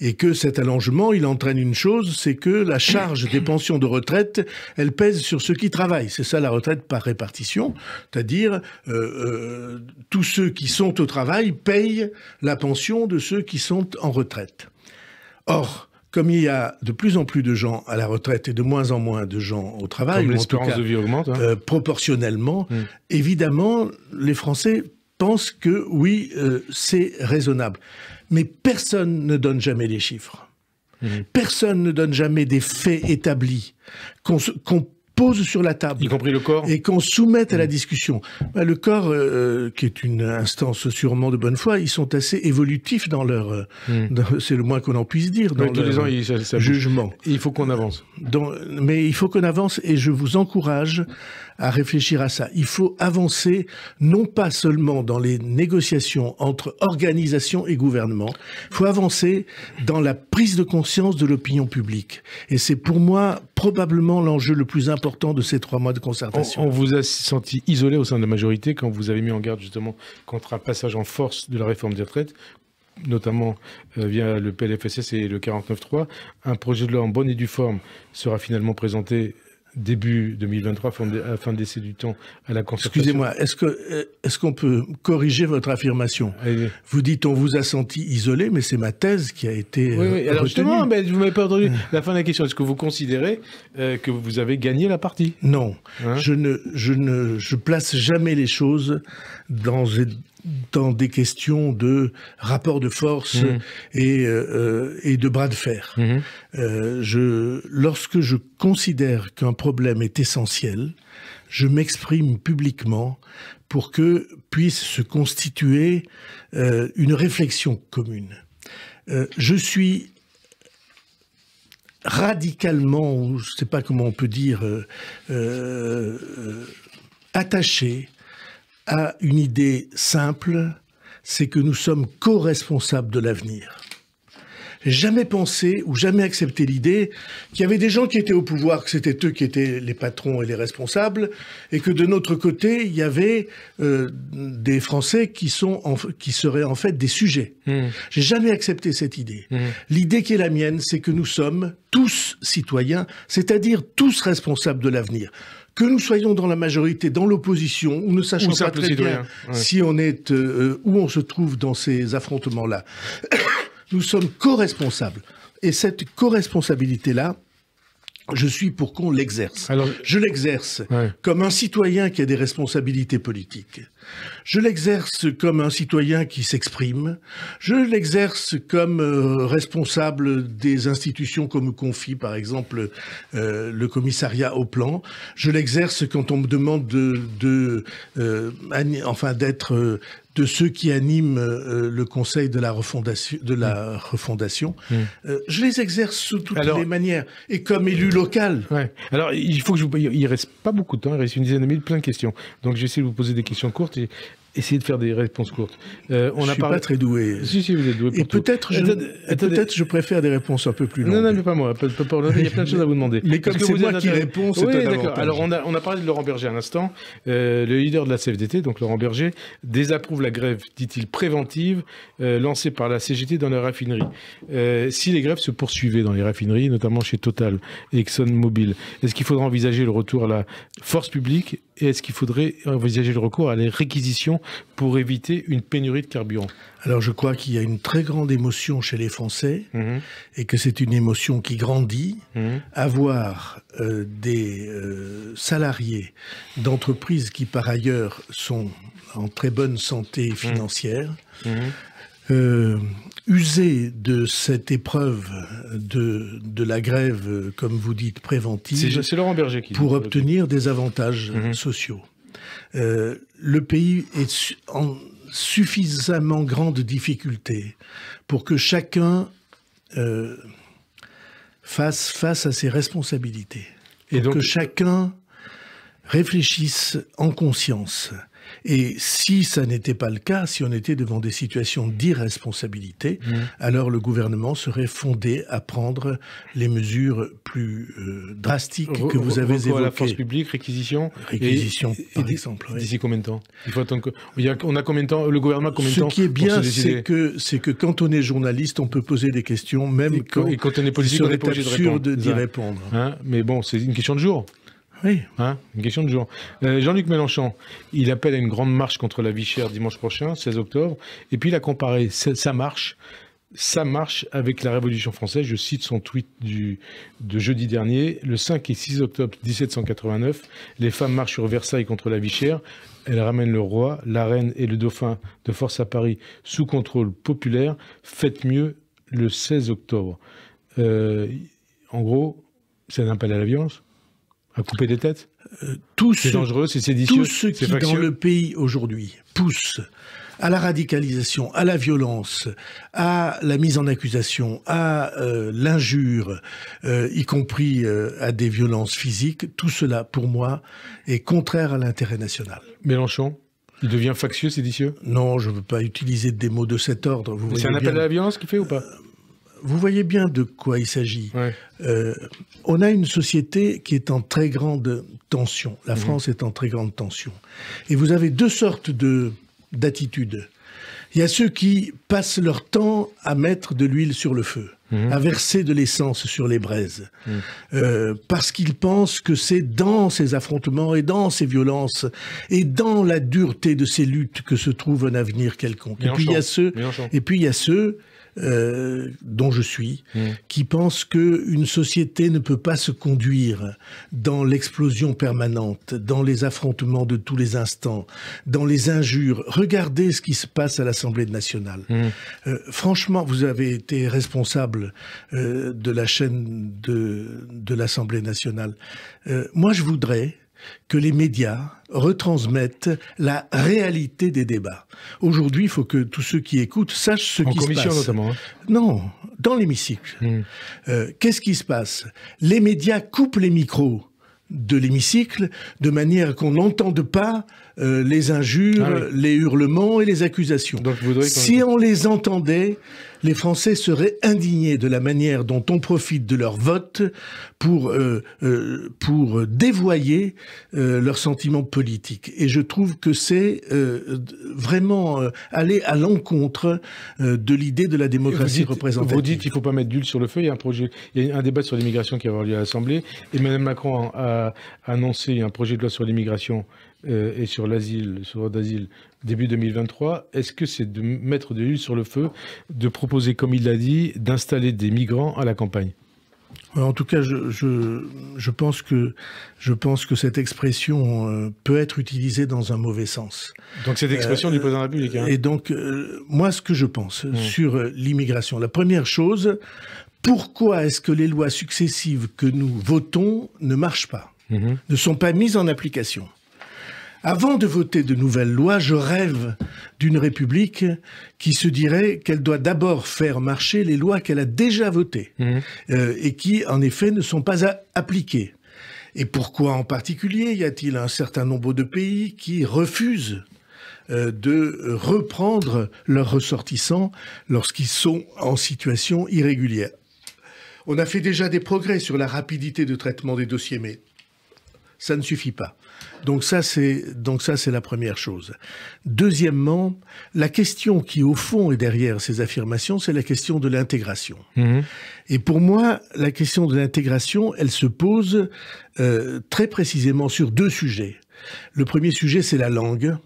et que cet allongement, il entraîne une chose, c'est que la charge des pensions de retraite, elle pèse sur ceux qui travaillent. C'est ça la retraite par répartition, c'est-à-dire euh, euh, tous ceux qui sont au travail payent la pension de ceux qui sont en retraite. Or, comme il y a de plus en plus de gens à la retraite et de moins en moins de gens au travail, comme l'espérance de vie augmente, hein. euh, proportionnellement, hmm. évidemment, les Français pensent que oui, c'est raisonnable. Mais personne ne donne jamais les chiffres. Mhm. Personne ne donne jamais des faits établis qu'on pose sur la table. Y compris le corps Et qu'on soumette à la mm. discussion. Bah, le corps, euh, euh, qui est une instance sûrement de bonne foi, ils sont assez évolutifs dans leur... Euh, mm. C'est le moins qu'on en puisse dire. Dans tous les ans, il, jugement. il faut qu'on avance. mais il faut qu'on avance et je vous encourage à réfléchir à ça. Il faut avancer non pas seulement dans les négociations entre organisation et gouvernement, il faut avancer dans la prise de conscience de l'opinion publique. Et c'est pour moi probablement l'enjeu le plus important de ces trois mois de concertation. On, vous a senti isolé au sein de la majorité quand vous avez mis en garde justement contre un passage en force de la réforme des retraites notamment euh, via le PLFSS et le 49.3. Un projet de loi en bonne et due forme sera finalement présenté début 2023 afin de laisser du temps à la concertation. Excusez-moi, est-ce que euh, est-ce qu'on peut corriger votre affirmation? Vous dites on vous a senti isolé, mais c'est ma thèse qui a été oui, oui. Euh, Alors justement, mais vous m'avez pas entendu la fin de la question. Est-ce que vous considérez euh, que vous avez gagné la partie? Non, hein? Je ne je ne je place jamais les choses dans dans des questions de rapport de force mmh. et, euh, et, de bras de fer. Mmh. Euh, je, lorsque je considère qu'un problème est essentiel, je m'exprime publiquement pour que puisse se constituer euh, une réflexion commune. Euh, je suis radicalement, je ne sais pas comment on peut dire, euh, euh, attaché a une idée simple, c'est que nous sommes co-responsables de l'avenir. J'ai jamais pensé ou jamais accepté l'idée qu'il y avait des gens qui étaient au pouvoir, que c'était eux qui étaient les patrons et les responsables, et que de notre côté, il y avait euh, des Français qui, sont qui seraient en fait des sujets. Mmh. J'ai jamais accepté cette idée. Mmh. L'idée qui est la mienne, c'est que nous sommes tous citoyens, c'est-à-dire tous responsables de l'avenir que nous soyons dans la majorité, dans l'opposition, ou ne sachant pas très bien si on est euh, où on se trouve dans ces affrontements-là, nous sommes co-responsables. Et cette co-responsabilité-là, je suis pour qu'on l'exerce. Alors, je l'exerce comme un citoyen qui a des responsabilités politiques. Je l'exerce comme un citoyen qui s'exprime. Je l'exerce comme euh, responsable des institutions qu'on me confie, par exemple euh, le commissariat au plan. Je l'exerce quand on me demande de, de euh, enfin d'être de ceux qui animent euh, le Conseil de la refondation. De la mm. refondation. Mm. Euh, je les exerce sous toutes les manières et comme élu local. Ouais. Alors il faut que je vous... il reste pas beaucoup de temps, il reste une dizaine de minutes, plein de questions. Donc j'essaie de vous poser des questions courtes et Essayez de faire des réponses courtes. Euh, on je ne suis pas très doué. Si, si, vous êtes doué. et peut-être je, je préfère des réponses un peu plus longues. Non, non, mais pas moi. Il y a plein de choses à vous demander. Mais comme c'est moi qui réponds, c'est Oui, d'accord. Alors, on a, on a parlé de Laurent Berger à l'instant. Euh, le leader de la CFDT, donc Laurent Berger, désapprouve la grève, dit-il, préventive, euh, lancée par la CGT dans les raffineries. Euh, si les grèves se poursuivaient dans les raffineries, notamment chez Total et ExxonMobil, est-ce qu'il faudra envisager le retour à la force publique et est-ce qu'il faudrait envisager le recours à les réquisitions pour éviter une pénurie de carburant Alors je crois qu'il y a une très grande émotion chez les Français mhm. et que c'est une émotion qui grandit. Mhm. Avoir euh, des euh, salariés d'entreprises qui par ailleurs sont en très bonne santé mhm. financière, euh, user de cette épreuve de, de la grève, comme vous dites, préventive, c'est Laurent Berger qui pour obtenir des avantages sociaux. Euh, le pays est en suffisamment grande difficulté pour que chacun euh, fasse face à ses responsabilités. Et donc, que chacun réfléchisse en conscience et si ça n'était pas le cas, si on était devant des situations d'irresponsabilité, mmh. alors le gouvernement serait fondé à prendre les mesures plus euh, drastiques que vous avez évoquées. la force publique, réquisition Réquisition, par exemple. D'ici combien de temps? Il faut attendre On a combien de temps Le gouvernement a combien de temps Ce qui est bien, c'est que, c'est que quand on est journaliste, on peut poser des questions, même quand, et quand on est politique, on est absurde d'y répondre. Hein Mais bon, c'est une question de jour. Oui. Hein une question de jour. Euh, Jean-Luc Mélenchon, il appelle à une grande marche contre la vie chère dimanche prochain, 16 octobre, et puis il a comparé sa marche, sa marche avec la Révolution française. Je cite son tweet de jeudi dernier. Le 5 et 6 octobre 1789, les femmes marchent sur Versailles contre la vie chère. Elles ramènent le roi, la reine et le dauphin de force à Paris sous contrôle populaire. Faites mieux le 16 octobre. Euh, en gros, c'est un appel à la violence à couper des têtes euh, C'est dangereux, c'est séditieux. Tout ce qui, dans le pays aujourd'hui, pousse à la radicalisation, à la violence, à la mise en accusation, à euh, l'injure, euh, y compris à des violences physiques, tout cela, pour moi, est contraire à l'intérêt national. Mélenchon il devient factieux, séditieux? Non, je ne veux pas utiliser des mots de cet ordre. C'est un appel à la violence qu'il fait ou pas? Vous voyez bien de quoi il s'agit. Euh, on a une société qui est en très grande tension. La mhm. France est en très grande tension. Et vous avez deux sortes de d'attitudes. Il y a ceux qui passent leur temps à mettre de l'huile sur le feu, mhm. à verser de l'essence sur les braises, mhm. euh, parce qu'ils pensent que c'est dans ces affrontements et dans ces violences et dans la dureté de ces luttes que se trouve un avenir quelconque. Et puis, il y a ceux, et puis il y a ceux euh, dont je suis, mmh. qui pense que une société ne peut pas se conduire dans l'explosion permanente, dans les affrontements de tous les instants, dans les injures. Regardez ce qui se passe à l'Assemblée nationale. Mmh. Euh, franchement, vous avez été responsable euh, de la chaîne de, de l'Assemblée nationale. moi, je voudrais que les médias retransmettent la réalité des débats. Aujourd'hui, il faut que tous ceux qui écoutent sachent ce qui se passe. notamment. Hein. Non, dans l'hémicycle. Hmm. Euh, qu'est-ce qui se passe? Les médias coupent les micros de l'hémicycle de manière qu'on n'entende pas euh, les injures, ah les hurlements et les accusations. si on les entendait, les Français seraient indignés de la manière dont on profite de leur vote pour, euh, euh, pour dévoyer leurs sentiments politiques. Et je trouve que c'est vraiment aller à l'encontre de l'idée de la démocratie représentative. Vous dites qu'il ne faut pas mettre d'huile sur le feu. Il y a un projet, il y a un débat sur l'immigration qui va avoir lieu à l'Assemblée. Et Mme Macron a annoncé un projet de loi sur l'immigration et sur l'asile, sur d'asile début 2023. Est-ce que c'est de mettre de l'huile sur le feu, de proposer, comme il l'a dit, d'installer des migrants à la campagne? En tout cas, je, je, je, pense que, je pense que cette expression euh, peut être utilisée dans un mauvais sens. Donc cette expression du président de la République. Hein. Et donc, euh, moi, ce que je pense mmh. sur l'immigration, la première chose, pourquoi est-ce que les lois successives que nous votons ne marchent pas, mmh. ne sont pas mises en application avant de voter de nouvelles lois, je rêve d'une République qui se dirait qu'elle doit d'abord faire marcher les lois qu'elle a déjà votées mmh. euh, et qui, en effet, ne sont pas appliquées. Et pourquoi en particulier? Y a-t-il un certain nombre de pays qui refusent euh, de reprendre leurs ressortissants lorsqu'ils sont en situation irrégulière? On a fait déjà des progrès sur la rapidité de traitement des dossiers, mais ça ne suffit pas. Donc ça, c'est donc ça, c'est la première chose. Deuxièmement, la question qui au fond est derrière ces affirmations, c'est la question de l'intégration. Mhm. Et pour moi, la question de l'intégration, elle se pose euh, très précisément sur deux sujets. Le premier sujet, c'est la langue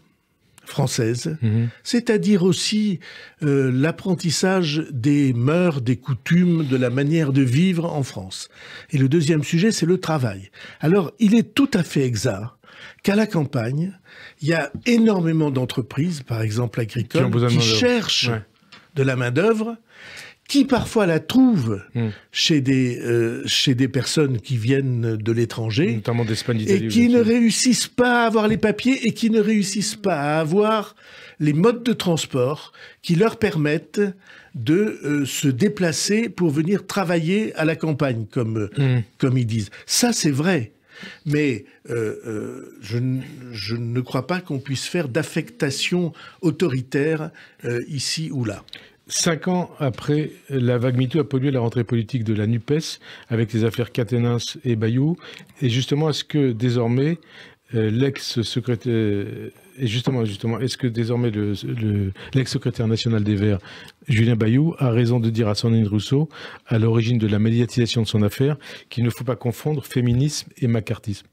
française, mhm. c'est-à-dire aussi euh, l'apprentissage des mœurs, des coutumes, de la manière de vivre en France. Et le deuxième sujet, c'est le travail. Alors, il est tout à fait exact qu'à la campagne, il y a énormément d'entreprises, par exemple agricoles, qui, cherchent de la main-d'œuvre, qui parfois la trouvent hmm. chez, des, euh, chez des personnes qui viennent de l'étranger, notamment d'Espagne, et qui ne réussissent pas à avoir les papiers et qui ne réussissent pas à avoir les modes de transport qui leur permettent de euh, se déplacer pour venir travailler à la campagne, comme, hmm. comme ils disent. Ça, c'est vrai. Mais euh, euh, je, ne crois pas qu'on puisse faire d'affectation autoritaire euh, ici ou là. Cinq ans après, la vague MeToo a pollué la rentrée politique de la NUPES avec les affaires Catenins et Bayou. Et justement, est-ce que désormais, l'ex-secrétaire et justement, justement, est-ce que désormais l'ex-secrétaire national des Verts, Julien Bayou, a raison de dire à Sandrine Rousseau, à l'origine de la médiatisation de son affaire, qu'il ne faut pas confondre féminisme et macartisme?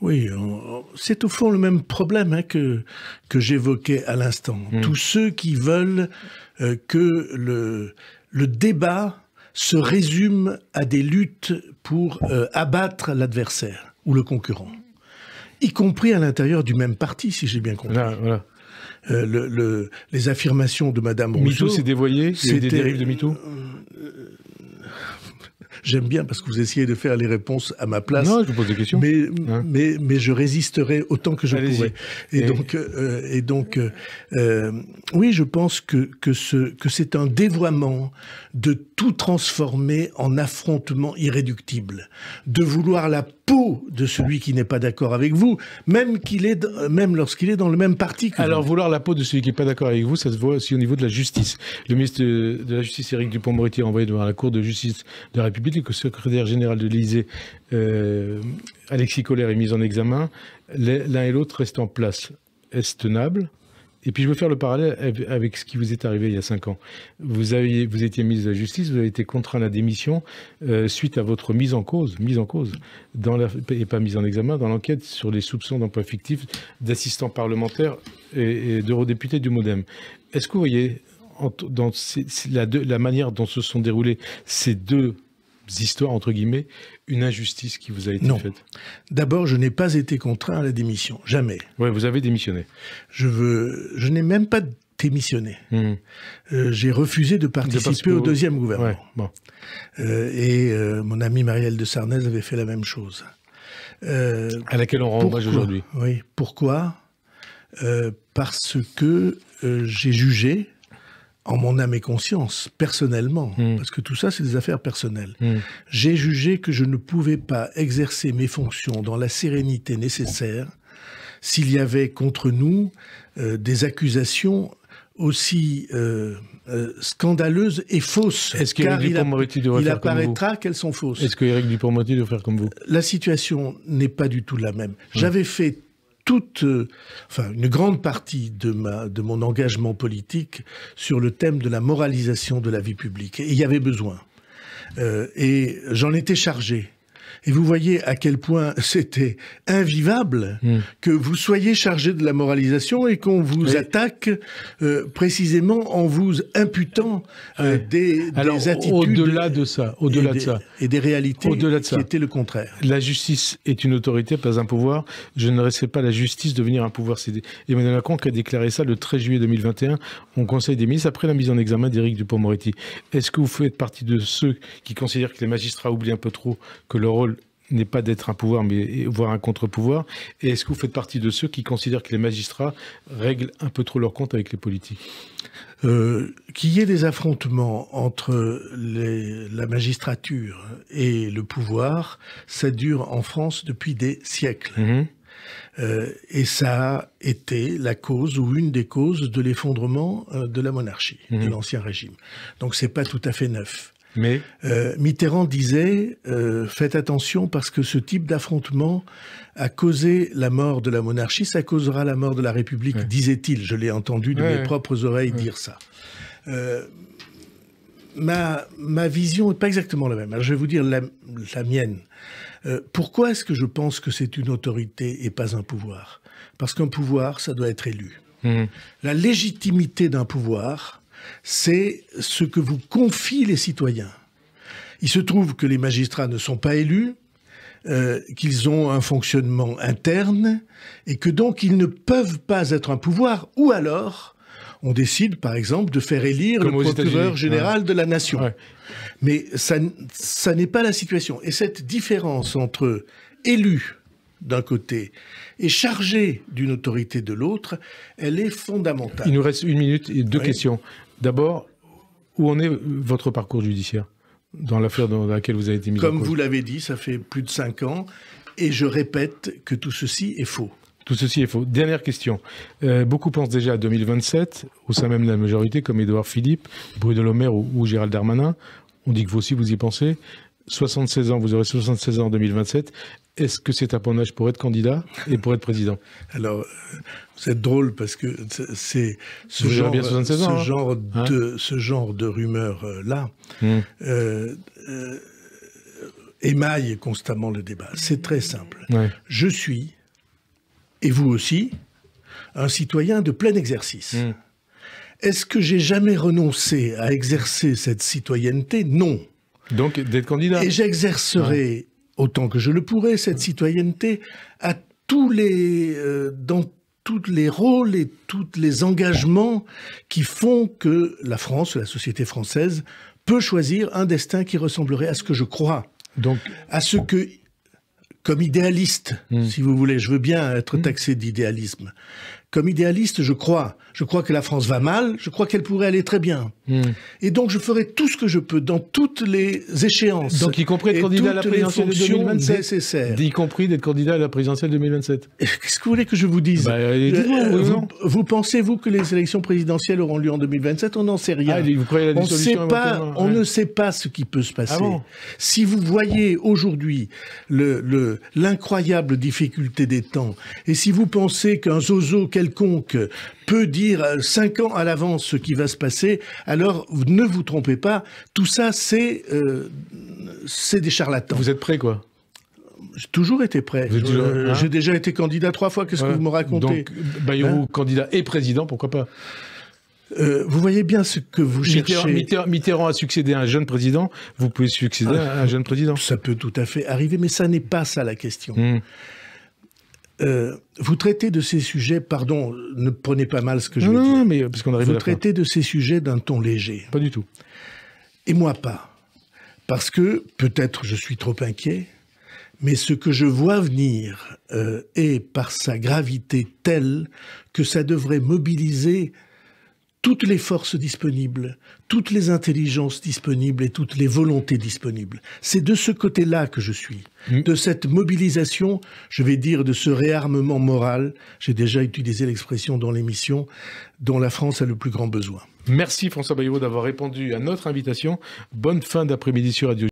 Oui, c'est au fond le même problème hein, que, que j'évoquais à l'instant. Hmm. Tous ceux qui veulent euh, que le, le débat se résume à des luttes pour euh, abattre l'adversaire ou le concurrent y compris à l'intérieur du même parti, si j'ai bien compris. Voilà, euh, le, les affirmations de Madame Rousseau... MeToo s'est dévoyé a des dérives de MeToo euh, J'aime bien parce que vous essayez de faire les réponses à ma place. Non, je vous pose des questions. Mais, hein mais, mais je résisterai autant que je pourrai. Et, donc, euh, et donc euh, oui, je pense que, que, ce, que c'est un dévoiement de tout transformer en affrontement irréductible. De vouloir la peau de celui qui n'est pas d'accord avec vous, même, qu'il est, même lorsqu'il est dans le même parti que Alors, vouloir la peau de celui qui n'est pas d'accord avec vous, ça se voit aussi au niveau de la justice. Le ministre de, la Justice, Éric Dupont-Moretti, a envoyé devant la Cour de justice de la République que le secrétaire général de l'Élysée, euh, Alexis Collère, est mis en examen. L'un et l'autre restent en place. Est-ce tenable? Et puis je veux faire le parallèle avec ce qui vous est arrivé il y a cinq ans. Vous, avez, vous étiez ministre de la Justice, vous avez été contraint à la démission euh, suite à votre mise en cause, mise en cause, dans la, et pas mise en examen, dans l'enquête sur les soupçons d'emploi fictif d'assistants parlementaires et, et d'eurodéputés du MoDem. Est-ce que vous voyez dans la, la manière dont se sont déroulées ces deux histoires, entre guillemets, une injustice qui vous a été non. faite D'abord, je n'ai pas été contraint à la démission. Jamais. Oui, vous avez démissionné. Je, veux, je n'ai même pas démissionné. Hmm. Euh, j'ai refusé de participer au deuxième gouvernement. bon. Euh, et euh, mon ami Marielle de Sarnez avait fait la même chose. à laquelle on rend hommage aujourd'hui. Oui. Pourquoi? Parce que j'ai jugé en mon âme et conscience, personnellement, hmm. parce que tout ça, c'est des affaires personnelles. Hmm. J'ai jugé que je ne pouvais pas exercer mes fonctions dans la sérénité nécessaire s'il y avait contre nous euh, des accusations aussi euh, euh, scandaleuses et fausses. Est-ce qu'Éric Dupond-Moretti devrait faire comme vous Il apparaîtra qu'elles sont fausses. Est-ce qu'Éric Dupond-Moretti devrait faire comme vous? La situation n'est pas du tout la même. Hmm. J'avais fait toute, euh, enfin, une grande partie de, mon engagement politique sur le thème de la moralisation de la vie publique. Il y avait besoin. Euh, et j'en étais chargé. Et vous voyez à quel point c'était invivable hmm. que vous soyez chargé de la moralisation et qu'on vous attaque euh, précisément en vous imputant euh, des, des, attitudes. Au-delà de ça, au-delà de ça. Et des réalités au-delà de qui étaient le contraire. La justice est une autorité, pas un pouvoir. Je ne laisserai pas la justice devenir un pouvoir cédé. Emmanuel Macron qui a déclaré ça le 13 juillet 2021 au Conseil des ministres après la mise en examen d'Éric Dupond-Moretti. Est-ce que vous faites partie de ceux qui considèrent que les magistrats oublient un peu trop que leur rôle n'est pas d'être un pouvoir, mais voire un contre-pouvoir Et est-ce que vous faites partie de ceux qui considèrent que les magistrats règlent un peu trop leur compte avec les politiques? Euh, Qu'il y ait des affrontements entre la magistrature et le pouvoir, ça dure en France depuis des siècles. Mhm. Euh, et ça a été la cause ou une des causes de l'effondrement euh, de la monarchie, de mhm. l'ancien régime. Donc c'est pas tout à fait neuf. Mais euh, Mitterrand disait euh, faites attention parce que ce type d'affrontement a causé la mort de la monarchie, ça causera la mort de la République, disait-il. Je l'ai entendu de mes propres oreilles dire ça. Euh, ma, ma vision n'est pas exactement la même. je vais vous dire la, mienne. pourquoi est-ce que je pense que c'est une autorité et pas un pouvoir? Parce qu'un pouvoir, ça doit être élu. Mmh. La légitimité d'un pouvoir, c'est ce que vous confient les citoyens. Il se trouve que les magistrats ne sont pas élus, euh, qu'ils ont un fonctionnement interne, et que donc ils ne peuvent pas être un pouvoir, ou alors on décide par exemple de faire élire le procureur général de la nation. Mais ça, ça n'est pas la situation. Et cette différence entre élu d'un côté et chargé d'une autorité de l'autre, elle est fondamentale. Il nous reste une minute et deux questions. D'abord, où en est votre parcours judiciaire dans l'affaire dans laquelle vous avez été mis Comme vous l'avez dit, ça fait plus de cinq ans, et je répète que tout ceci est faux. Tout ceci est faux. Dernière question. Euh, beaucoup pensent déjà à 2027, au sein même de la majorité, comme Édouard Philippe, Bruno Le Maire ou, ou Gérald Darmanin. On dit que vous aussi, vous y pensez. 76 ans, vous aurez 76 ans en 2027. Est-ce que c'est un bon âge pour être candidat et pour être président? Alors, vous êtes drôle parce que c'est ce, genre, ce, hein genre hein de, ce genre de rumeurs-là euh, euh, émaille constamment le débat. C'est très simple. Je suis, et vous aussi, un citoyen de plein exercice. Hmm. Est-ce que j'ai jamais renoncé à exercer cette citoyenneté? Non. Donc d'être candidat. Et j'exercerai autant que je le pourrai cette citoyenneté à tous les euh, dans tous les rôles et tous les engagements qui font que la France, la société française, peut choisir un destin qui ressemblerait à ce que je crois. Donc, à ce que, comme idéaliste, hmm. si vous voulez, je veux bien être hmm. taxé d'idéalisme. Comme idéaliste, je crois je crois que la France va mal, je crois qu'elle pourrait aller très bien. Hmm. Et donc je ferai tout ce que je peux dans toutes les échéances. Donc y compris être candidat à la présidentielle de 2027 nécessaires. Y compris d'être candidat à la présidentielle 2027. Qu'est-ce que vous voulez que je vous dise bah, euh, vous, pensez, vous, que les élections présidentielles auront lieu en 2027 On n'en sait rien. Ah, vous la on, sait pas, on ne sait pas ce qui peut se passer. Ah si vous voyez aujourd'hui l'incroyable le, difficulté des temps, et si vous pensez qu'un zozo quelconque peut dire euh, cinq ans à l'avance ce qui va se passer, alors ne vous trompez pas, tout ça c'est euh, des charlatans. Vous êtes prêt quoi? J'ai toujours été prêt. Hein j'ai déjà été candidat trois fois. Qu'est-ce que vous me racontez? Donc, Bayrou, hein candidat et président, pourquoi pas? Euh, vous voyez bien ce que vous cherchez. Mitterrand, a succédé à un jeune président, vous pouvez succéder à un jeune président. Ça peut tout à fait arriver, mais ça n'est pas ça la question. Hmm. Euh, vous traitez de ces sujets, pardon, ne prenez pas mal ce que je veux dire. Non, mais parce qu'on arrive Vous traitez de ces sujets d'un ton léger. Pas du tout. Et moi pas. Parce que peut-être je suis trop inquiet, mais ce que je vois venir euh, est par sa gravité telle que ça devrait mobiliser toutes les forces disponibles, toutes les intelligences disponibles et toutes les volontés disponibles. C'est de ce côté-là que je suis, mm. de cette mobilisation, je vais dire, de ce réarmement moral, j'ai déjà utilisé l'expression dans l'émission, dont la France a le plus grand besoin. Merci François Bayrou d'avoir répondu à notre invitation. Bonne fin d'après-midi sur Radio